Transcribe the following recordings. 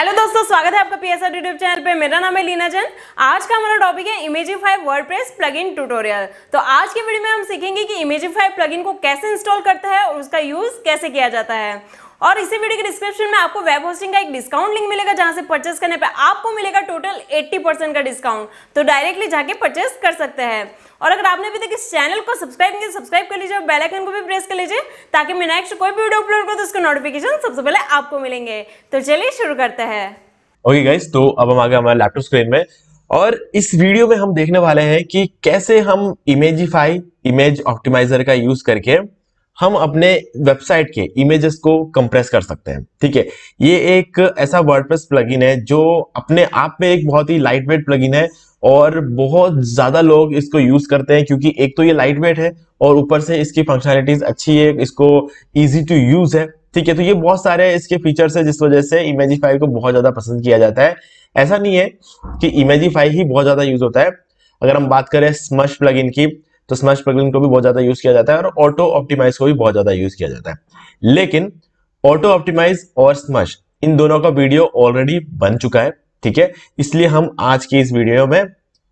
Hello दोस्तों, स्वागत है आपका पीएसआर यूट्यूब चैनल पे। मेरा नाम है लीना जैन। आज का हमारा टॉपिक है इमेजिफाई वर्डप्रेस प्लगइन ट्यूटोरियल तो आज के वीडियो में हम सीखेंगे कि इमेजिफाई प्लगइन को कैसे इंस्टॉल करता है और उसका यूज़ कैसे किया जाता है। और इसी वीडियो के डिस्क्रिप्शन में आपको वेब होस्टिंग का एक डिस्काउंट लिंक मिलेगा जहाँ से परचेस करने पे आपको मिलेगा टोटल 80% का डिस्काउंट तो डायरेक्टली जाके परचेस कर सकते हैं। और अगर आपने अभी तक इस चैनल को सब्सक्राइब नहीं सब्सक्राइब कर लीजिए और बेल आइकन को भी प्रेस कर लीजिए, ताकि मैं नेक्स्ट कोई भी वीडियो अपलोड करूँ तो उसका नोटिफिकेशन सबसे पहले आपको मिलेंगे। तो चलिए शुरू करते हैं। ओके गाइस तो अब हम आ गए हमारे लैपटॉप स्क्रीन में। और इस वीडियो में हम देखने वाले हैं कि कैसे हम इमेजिफाई इमेज ऑप्टिमाइजर का यूज़ करके हम अपने वेबसाइट के इमेजेस को कंप्रेस कर सकते हैं, ठीक है? ये एक ऐसा वर्डप्रेस प्लगइन है जो अपने आप में एक बहुत ही लाइट वेट प्लगइन है और बहुत ज़्यादा लोग इसको यूज़ करते हैं क्योंकि एक तो ये लाइट वेट है और ऊपर से इसकी फंक्शनलिटीज अच्छी है, इसको इजी टू यूज़ है, ठीक है? तो ये बहुत सारे इसके फीचर्स है जिस वजह से इमेजिफाई को बहुत ज़्यादा पसंद किया जाता है। ऐसा नहीं है कि इमेजिफाई ही बहुत ज़्यादा यूज़ होता है। अगर हम बात करें स्मश प्लगइन की तो स्मश प्लगइन को भी बहुत ज़्यादा यूज़ किया जाता है और ऑटो ऑप्टिमाइज को भी बहुत ज़्यादा यूज़ किया जाता है। लेकिन ऑटो ऑप्टिमाइज और स्मश, इन दोनों का वीडियो ऑलरेडी बन चुका है, ठीक है? इसलिए हम आज की इस वीडियो में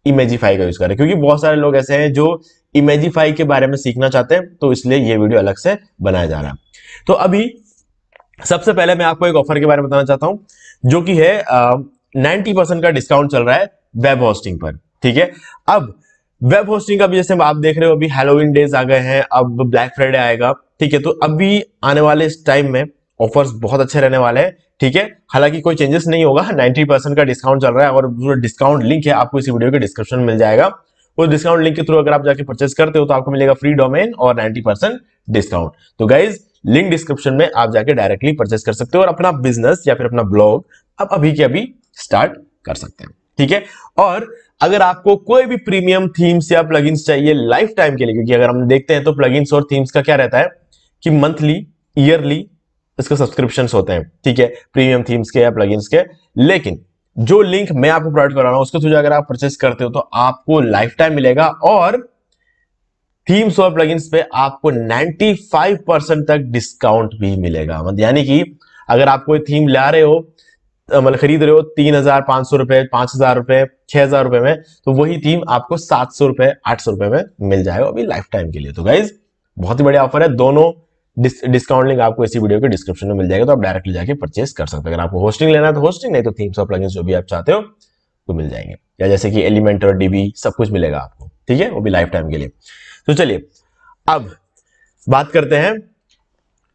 इमेजिफाई का यूज़ करें, क्योंकि बहुत सारे लोग ऐसे हैं जो इमेजिफाई के बारे में सीखना चाहते हैं तो इसलिए ये वीडियो अलग से बनाया जा रहा है। तो अभी सबसे पहले मैं आपको एक ऑफ़र के बारे में बताना चाहता हूँ, जो कि है नाइनटी परसेंट का डिस्काउंट चल रहा है वेब होस्टिंग पर, ठीक है? अब वेब होस्टिंग का भी जैसे आप देख रहे हो, अभी हेलोविन डेज़ आ गए हैं, अब ब्लैक फ्राइडे आएगा, ठीक है? तो अभी आने वाले इस टाइम में ऑफर्स बहुत अच्छे रहने वाले हैं, ठीक है? हालाँकि कोई चेंजेस नहीं होगा 90 परसेंट का डिस्काउंट चल रहा है और जो डिस्काउंट लिंक है, आपको इसी वीडियो के डिस्क्रिप्शन में मिल जाएगा। उस डिस्काउंट लिंक के थ्रू अगर आप जाके परचेस करते हो तो आपको मिलेगा फ्री डोमेन और 90 परसेंट डिस्काउंट तो गाइज़ लिंक डिस्क्रिप्शन में आप जाके डायरेक्टली परचेस कर सकते हो और अपना बिज़नेस या फिर अपना ब्लॉग अब अभी के अभी स्टार्ट कर सकते हैं। ठीक है? और अगर आपको कोई भी प्रीमियम थीम्स या प्लगइन्स चाहिए लाइफ टाइम के लिए, क्योंकि अगर हम देखते हैं तो प्लगइन्स और थीम्स का क्या रहता है? कि मंथली ईयरली इसके सब्सक्रिप्शन होते हैं, ठीक है? प्रीमियम थीम्स के या प्लगइन्स के। लेकिन जो लिंक मैं आपको प्रोवाइड कर रहा हूँ, उसके थ्रू अगर आप परचेस करते हो तो आपको लाइफ टाइम मिलेगा। और थीम्स और प्लगइन्स पे आपको 95 परसेंट तक डिस्काउंट भी मिलेगा। मतलब यानी कि अगर आप कोई थीम ला रहे हो मतलब खरीद रहे हो तीन हज़ार पाँच सौ रुपए, पाँच हज़ार रुपए, छह हज़ार रुपए में तो वही थीम आपको सात सौ रुपए, आठ सौ रुपए में मिल जाएगा अभी लाइफ टाइम के लिए। तो गाइज़ बहुत ही बढ़िया ऑफ़र है। दोनों डिस्काउंट लिंक आपको इसी वीडियो के डिस्क्रिप्शन में मिल जाएगा तो आप डायरेक्टली जाके परचेस कर सकते हैं। अगर आपको होस्टिंग लेना है तो होस्टिंग नहीं तो थीम्स और प्लगइन्स जो भी आप चाहते हो, वो मिल जाएँगे। या जैसे कि एलिमेंटर डीबी सब कुछ मिलेगा आपको, ठीक है? वो भी लाइफ टाइम के लिए। तो चलिए, अब बात करते हैं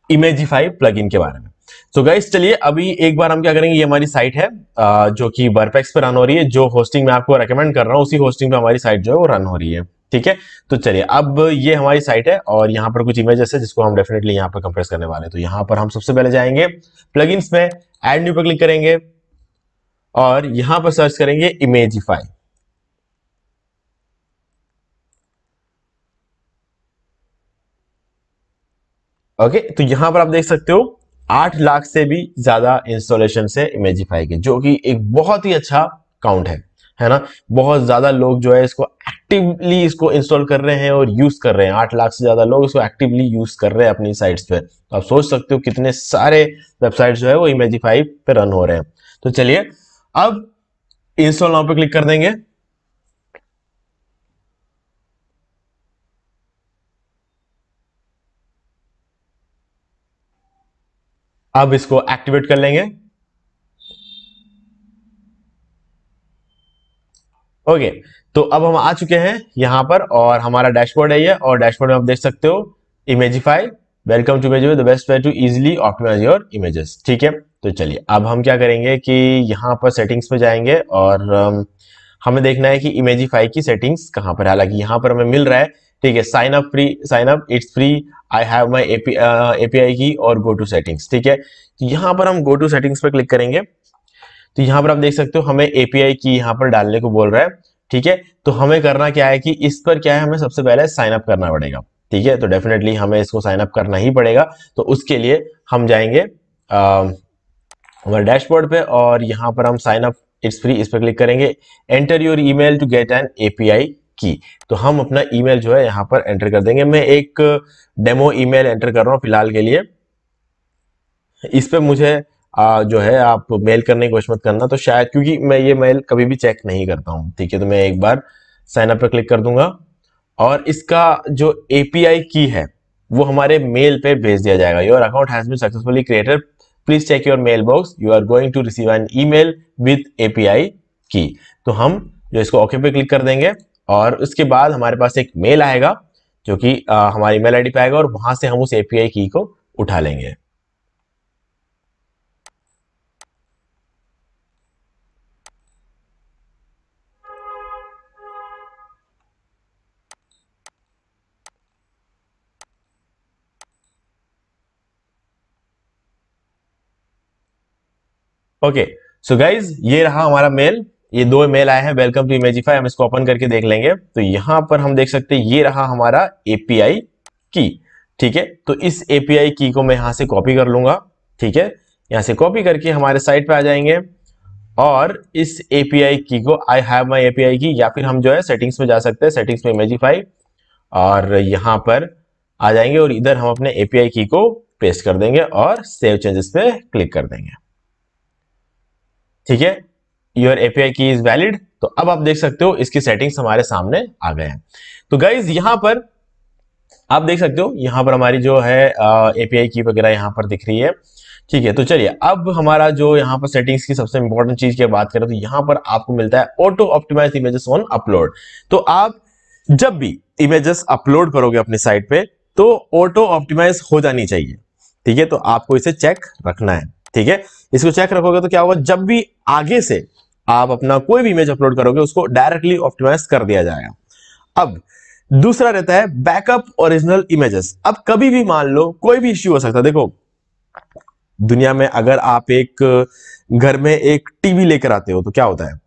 इमेजिफाई प्लगइन के बारे में। तो गाइस चलिए, अभी एक बार हम क्या करेंगे, ये हमारी साइट है जो कि वर्पेक्स पे रन हो रही है। जो होस्टिंग मैं आपको रेकमेंड कर रहा हूँ, उसी होस्टिंग पे हमारी साइट जो है वो रन हो रही है। ठीक है? तो चलिए, अब ये हमारी साइट है और यहाँ पर कुछ इमेजेस है जिसको हम डेफिनेटली यहाँ पर कंप्रेस करने वाले तो यहाँ पर हम सबसे पहले जाएँगे प्लगइन्स में एड न्यू पर क्लिक करेंगे और यहाँ पर सर्च करेंगे इमेजिफाई ओके तो यहाँ पर आप देख सकते हो आठ लाख से भी ज़्यादा इंस्टॉलेशन है इमेजिफाई के जो कि एक बहुत ही अच्छा काउंट है है ना? बहुत ज़्यादा लोग जो है इसको एक्टिवली इसको इंस्टॉल कर रहे हैं और यूज़ कर रहे हैं। आठ लाख से ज़्यादा लोग इसको एक्टिवली यूज़ कर रहे हैं अपनी साइट्स पे। तो आप सोच सकते हो कितने सारे वेबसाइट जो है वो इमेजिफाई पे रन हो रहे हैं। तो चलिए, अब इंस्टॉल नाउ पे क्लिक कर देंगे। अब इसको एक्टिवेट कर लेंगे। ओके तो अब हम आ चुके हैं यहाँ पर और हमारा डैशबोर्ड है ये और डैशबोर्ड में आप देख सकते हो Imagify welcome to Imagify the best way to easily optimize your images ठीक है तो चलिए अब हम क्या करेंगे कि यहाँ पर सेटिंग्स में जाएँगे और um, हमें देखना है कि इमेजिफाई की सेटिंग्स कहाँ पर हालाँकि यहाँ पर हमें मिल रहा है ठीक है sign up free sign up it's free I have my API key और गो टू सेटिंग्स ठीक है? तो यहाँ पर हम गो टू सेटिंग्स पर क्लिक करेंगे। तो यहाँ पर आप देख सकते हो हमें एपीआई की यहाँ पर डालने को बोल रहा है, ठीक है? तो हमें करना क्या है कि इस पर क्या है, हमें सबसे पहले साइन अप करना पड़ेगा, ठीक है? तो डेफिनेटली हमें इसको साइन अप करना ही पड़ेगा। तो उसके लिए हम जाएँगे हमारे डैशबोर्ड पे और यहाँ पर हम साइन अप इट्स फ्री इस पर क्लिक करेंगे। Enter your email to get an API key. तो हम अपना ईमेल जो है यहाँ पर एंटर कर देंगे। मैं एक डेमो ईमेल एंटर कर रहा हूँ फ़िलहाल के लिए। इस पे मुझे आ, जो है आप मेल करने की कोशिश मत करना। तो शायद क्योंकि मैं ये मेल कभी भी चेक नहीं करता हूँ। ठीक है तो मैं एक बार साइन अप पर क्लिक कर दूँगा। और इसका जो एपीआई की है वो हमारे मेल पे भेज दिया जाएगा। Your account has been successfully created please check your mail box you are going to receive an email with API key तो हम जो इसको ओके पे क्लिक कर देंगे। और उसके बाद हमारे पास एक मेल आएगा, जो कि हमारी मेल आईडी पे आएगा और वहाँ से हम उस एपीआई की को उठा लेंगे। ओके सो गाइज़ ये रहा हमारा मेल। ये दो मेल आए हैं। वेलकम टू इमेजिफाई हम इसको ओपन करके देख लेंगे। तो यहाँ पर हम देख सकते हैं, ये रहा हमारा एपीआई की ठीक है? तो इस एपीआई की को मैं यहाँ से कॉपी कर लूँगा, ठीक है? यहाँ से कॉपी करके हमारे साइट पे आ जाएँगे और इस एपीआई की को आई हैव माई एपीआई की या फिर हम जो है सेटिंग्स में जा सकते हैं सेटिंग्स में इमेजिफाई और यहाँ पर आ जाएँगे और इधर हम अपने एपीआई की को पेस्ट कर देंगे और सेव चेंजेस पे क्लिक कर देंगे, ठीक है? Your API key is valid तो अब आप देख सकते हो इसकी सेटिंग्स हमारे सामने आ गए हैं। तो गाइज़ यहाँ पर आप देख सकते हो, यहाँ पर हमारी जो है एपीआई की वगैरह यहाँ पर दिख रही है। ठीक है तो चलिए, अब हमारा जो यहाँ पर सेटिंग्स की सबसे इंपॉर्टेंट चीज़ की बात करें तो यहाँ पर आपको मिलता है auto optimize images on upload तो आप जब भी इमेजेस अपलोड करोगे अपनी साइट पे तो ऑटो ऑप्टिमाइज हो जानी चाहिए। ठीक है तो आपको इसे चेक रखना है। ठीक है, इसको चेक रखोगे तो क्या होगा, जब भी आगे से आप अपना कोई भी इमेज अपलोड करोगे, उसको डायरेक्टली ऑप्टिमाइज कर दिया जाएगा। अब, दूसरा रहता है बैकअप ओरिजिनल इमेजेस अब कभी भी मान लो, कोई भी इश्यू हो सकता है। देखो, दुनिया में अगर आप एक, घर में एक टीवी लेकर आते हो तो क्या होता है?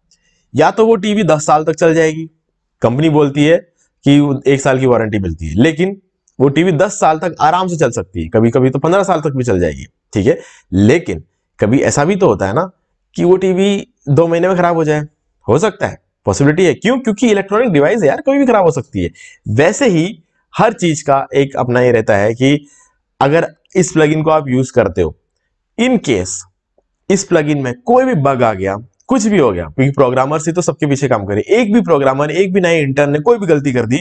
या तो वो टीवी दस साल तक चल जाएगी। कंपनी बोलती है कि एक साल की वारंटी मिलती है। लेकिन वो टीवी दस साल तक आराम से चल सकती है। कभी कभी तो पंद्रह साल तक भी चल जाएगी। ठीक है? लेकिन कभी ऐसा भी तो होता है ना कि वो टीवी दो महीने में खराब हो जाए। हो सकता है। पॉसिबिलिटी है। क्यों? क्योंकि इलेक्ट्रॉनिक डिवाइस यार कभी भी खराब हो सकती है। वैसे ही हर चीज़ का एक अपना ये रहता है कि अगर इस प्लगइन को आप यूज़ करते हो इन केस इस प्लगइन में कोई भी बग आ गया, कुछ भी हो गया, क्योंकि प्रोग्रामर से तो सबके पीछे काम करे। एक भी प्रोग्रामर एक भी नए इंटर्न ने कोई भी गलती कर दी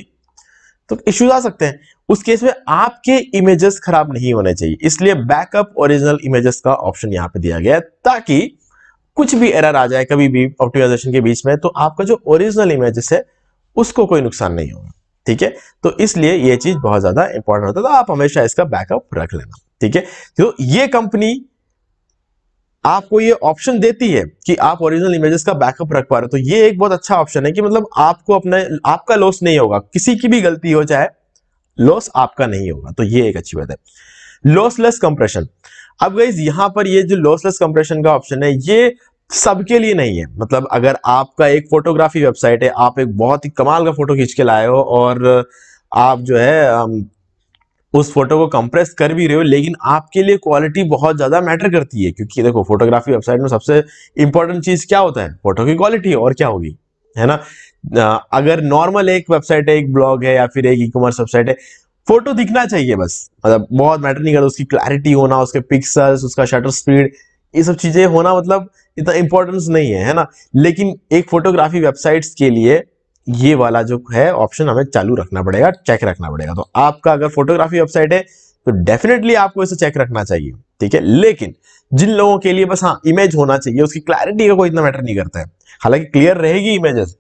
तो इश्यूज़ आ सकते हैं। उस केस में आपके इमेजेस खराब नहीं होने चाहिए। इसलिए बैकअप ओरिजिनल इमेजेस का ऑप्शन यहाँ पे दिया गया है, ताकि कुछ भी एरर आ जाए कभी भी ऑप्टिमाइजेशन के बीच में तो आपका जो ओरिजिनल इमेजेस है, उसको कोई नुकसान नहीं होगा, ठीक है? तो इसलिए ये चीज़ बहुत ज़्यादा इंपॉर्टेंट होता है तो आप हमेशा इसका बैकअप रख लेना, ठीक है? तो ये कंपनी आपको ये ऑप्शन देती है कि आप ओरिजिनल इमेजेस का बैकअप रख पा रहे हो तो ये एक बहुत अच्छा ऑप्शन है कि मतलब आपको अपने, आपका लॉस नहीं होगा, किसी की भी गलती हो चाहे लॉस आपका नहीं होगा तो ये एक अच्छी बात है। लॉसलेस कंप्रेशन अब गई यहाँ पर ये जो लॉसलेस कंप्रेशन का ऑप्शन है, ये सबके लिए नहीं है। मतलब अगर आपका एक फोटोग्राफी वेबसाइट है, आप एक बहुत ही कमाल का फ़ोटो खींच के लाए हो और आप जो है उस फ़ोटो को कंप्रेस कर भी रहे हो, लेकिन आपके लिए क्वालिटी बहुत ज़्यादा मैटर करती है। क्योंकि देखो फोटोग्राफी वेबसाइट में सबसे इंपॉर्टेंट चीज़ क्या होता है? फ़ोटो की क्वालिटी और क्या होगी? है ना? अगर नॉर्मल एक वेबसाइट है, एक ब्लॉग है, या फिर एक ई कॉमर्स वेबसाइट है फ़ोटो दिखना चाहिए बस। मतलब बहुत मैटर नहीं करता, उसकी क्लैरिटी होना, उसके पिक्सल्स उसका शटर स्पीड ये सब चीज़ें होना मतलब इतना इंपॉर्टेंस नहीं है है ना? लेकिन एक फोटोग्राफी वेबसाइट्स के लिए ये वाला जो है ऑप्शन हमें चालू रखना पड़ेगा चेक रखना पड़ेगा। तो आपका अगर फोटोग्राफी वेबसाइट है तो डेफिनेटली आपको इसे चेक रखना चाहिए, ठीक है? लेकिन जिन लोगों के लिए बस हाँ इमेज होना चाहिए, उसकी क्लैरिटी का कोई इतना मैटर नहीं करता है। हालाँकि क्लियर रहेगी इमेजेस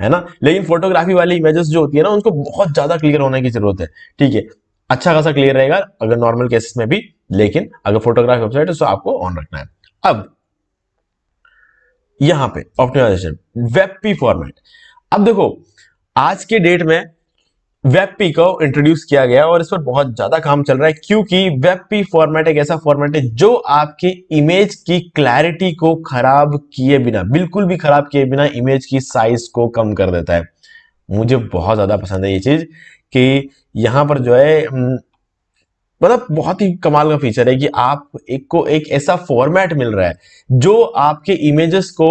है ना? लेकिन फोटोग्राफी वाली इमेजेस जो होती है ना, उनको बहुत ज़्यादा क्लियर होने की ज़रूरत है। ठीक है? अच्छा खासा क्लियर रहेगा अगर नॉर्मल केसेस में भी, लेकिन अगर फोटोग्राफी वेबसाइट है तो आपको ऑन रखना है। अब, यहाँ पे ऑप्टिमाइजेशन वेब पी फॉर्मेट अब देखो, आज के डेट में वेब पी को इंट्रोड्यूस किया गया और इस पर बहुत ज़्यादा काम चल रहा है, क्योंकि वेब पी फॉर्मेट एक ऐसा फॉर्मेट है जो आपकी इमेज की क्लैरिटी को खराब किए बिना, बिल्कुल भी खराब किए बिना इमेज की साइज़ को कम कर देता है। मुझे बहुत ज़्यादा पसंद है ये चीज़ कि यहाँ पर जो है मतलब बहुत ही कमाल का फीचर है कि आप एक को एक ऐसा फॉर्मेट मिल रहा है जो आपके इमेजेस को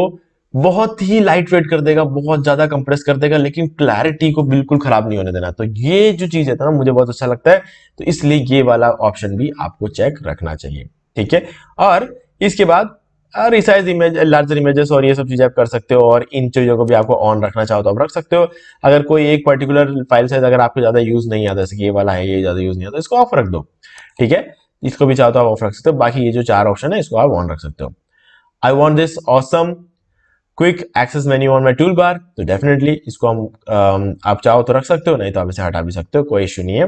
बहुत ही लाइट वेट कर देगा, बहुत ज़्यादा कंप्रेस कर देगा, लेकिन क्लैरिटी को बिल्कुल खराब नहीं होने देना। तो ये जो चीज़ है ना, मुझे बहुत अच्छा लगता है तो इसलिए ये वाला ऑप्शन भी आपको चेक रखना चाहिए, ठीक है? और इसके बाद रिसाइज इमेज लार्जर इमेजेस और ये सब चीज़ें आप कर सकते हो, और इन चीज़ों को भी आपको ऑन रखना चाहो तो आप रख सकते हो। अगर कोई एक पर्टिकुलर फ़ाइल साइज़ अगर आपको ज़्यादा यूज़ नहीं आता, जैसे ये वाला है, ये ज़्यादा यूज़ नहीं आता, इसको ऑफ़ रख दो, ठीक है? इसको भी चाहो तो आप ऑफ़ रख सकते हो, बाकी ये जो चार ऑप्शन है, इसको आप ऑन रख सकते हो। I want this awesome quick access menu on my tool bar तो डेफिनेटली इसको हम um, आप चाहो तो रख सकते हो नहीं तो आप इसे हटा भी सकते हो कोई इश्यू नहीं है।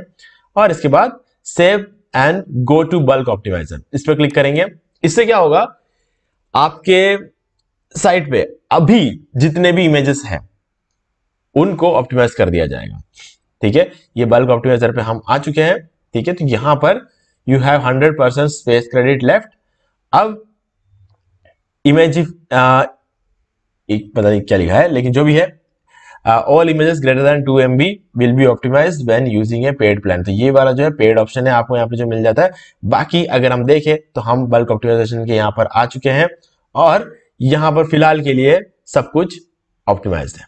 और इसके बाद save and go to bulk optimizer इस पर क्लिक करेंगे इससे क्या होगा आपके साइट पे अभी जितने भी इमेजेस हैं उनको ऑप्टिमाइज कर दिया जाएगा। ठीक है? ये बल्क ऑप्टिमाइजर पे हम आ चुके हैं। ठीक है? तो यहाँ पर you have hundred percent space credit left अब इमेज एक पता नहीं क्या लिखा है, लेकिन जो भी है all images greater than two M B will be optimize when using a paid plan तो ये वाला जो है पेड ऑप्शन है, आपको यहाँ पे जो मिल जाता है। बाकी अगर हम देखें तो हम बल्क ऑप्टिमाइजेशन के यहाँ पर आ चुके हैं और यहाँ पर फ़िलहाल के लिए सब कुछ ऑप्टिमाइज है।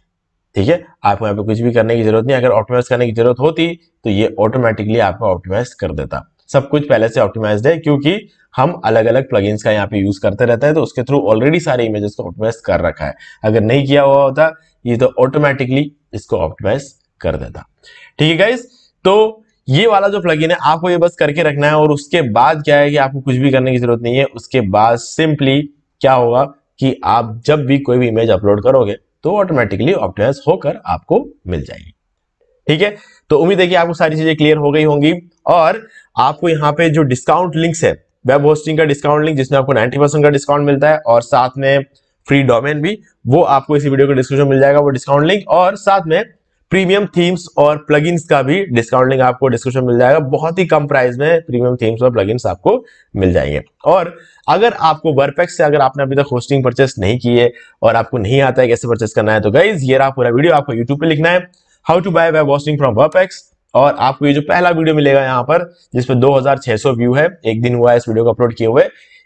ठीक है? आपको यहाँ पे कुछ भी करने की ज़रूरत नहीं, अगर ऑप्टिमाइज करने की ज़रूरत होती तो ये ऑटोमेटिकली आपको ऑप्टिमाइज कर देता। सब कुछ पहले से ऑप्टिमाइज है, क्योंकि हम अलग अलग प्लगइन्स का यहाँ पे यूज़ करते रहते हैं तो उसके थ्रू ऑलरेडी सारे इमेजेस को ऑप्टिमाइज कर रखा है। अगर नहीं किया हुआ होता, ये तो ऑटोमेटिकली इसको ऑप्टिमाइज कर देता। ठीक है गाइज़ तो ये वाला जो प्लगइन है, आपको ये बस करके रखना है, और उसके बाद क्या है कि आपको कुछ भी करने की ज़रूरत नहीं है। उसके बाद सिंपली क्या होगा कि आप जब भी कोई भी इमेज अपलोड करोगे तो ऑटोमेटिकली ऑप्टिमाइज होकर आपको मिल जाएगी। ठीक है? तो उम्मीद है कि आपको सारी चीज़ें क्लियर हो गई होंगी। और आपको यहाँ पे जो डिस्काउंट लिंक्स है वेब होस्टिंग का डिस्काउंट लिंक जिसमें आपको 90 परसेंट का डिस्काउंट मिलता है, और साथ में फ्री डोमेन भी, वो आपको इसी वीडियो के डिस्क्रिप्शन मिल जाएगा वो डिस्काउंट लिंक और साथ में प्रीमियम थीम्स और प्लगइन्स का भी डिस्काउंट लिंक आपको डिस्क्रिप्शन मिल जाएगा। बहुत ही कम प्राइस में प्रीमियम थीम्स और प्लगइन्स आपको मिल जाएँगे। और अगर आपको वर्पेक्स से अगर आपने अभी तक होस्टिंग परचेस नहीं की है, और आपको नहीं आता है कैसे परचेस करना है तो गाइज़ ये रहा पूरा वीडियो आपको यूट्यूब पे लिखना है। How to buy hosting from वर्पेक्स और आपको ये जो पहला वीडियो मिलेगा यहाँ पर जिसपे 2600 व्यू है, एक दिन हुआ है इस वीडियो को अपलोड किए हुए।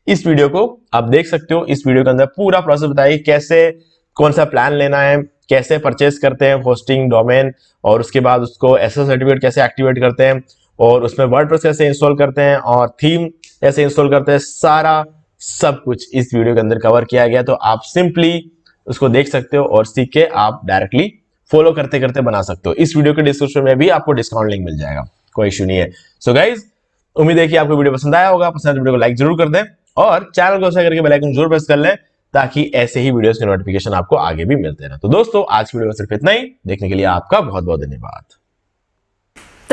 इस वीडियो को आप देख सकते हो। इस वीडियो के अंदर पूरा प्रोसेस बताइए, कैसे, कौन सा प्लान लेना है, कैसे परचेस करते हैं होस्टिंग डोमेन और उसके बाद उसको एस सर्टिफिकेट कैसे एक्टिवेट करते हैं, और उसमें वर्ड कैसे इंस्टॉल करते हैं, और थीम कैसे इंस्टॉल करते हैं, सारा सब कुछ इस वीडियो के अंदर कवर किया गया तो आप सिंपली उसको देख सकते हो और सीख के आप डायरेक्टली फॉलो करते करते बना सकते हो। इस वीडियो के डिस्क्रिप्शन में भी आपको डिस्काउंट लिंक मिल जाएगा। कोई इश्यू नहीं है। सो गाइज़ उम्मीद है कि आपको वीडियो पसंद आया होगा। पसंद वीडियो को लाइक ज़रूर कर दें और चैनल को करके बेल आइकन ज़रूर प्रेस कर लें ताकि ऐसे ही वीडियोस के नोटिफिकेशन आपको आगे भी मिलते रहे। तो दोस्तों, आज की वीडियो में सिर्फ़ इतना ही। देखने के लिए आपका बहुत बहुत धन्यवाद।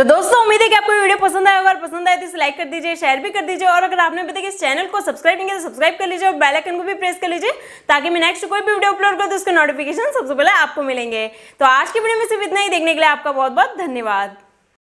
तो दोस्तों, उम्मीद है कि आपको वीडियो पसंद आया अगर पसंद आए तो इसे लाइक कर दीजिए शेयर भी कर दीजिए और अगर आपने अभी तक इस चैनल को सब्सक्राइब नहीं किया तो सब्सक्राइब कर लीजिए और बेल आइकन को भी प्रेस कर लीजिए ताकि मैं नेक्स्ट कोई भी वीडियो अपलोड करूँ तो उसके नोटिफिकेशन सबसे पहले आपको मिलेंगे। तो आज की वीडियो में सिर्फ़ इतना ही। देखने के लिए आपका बहुत बहुत धन्यवाद।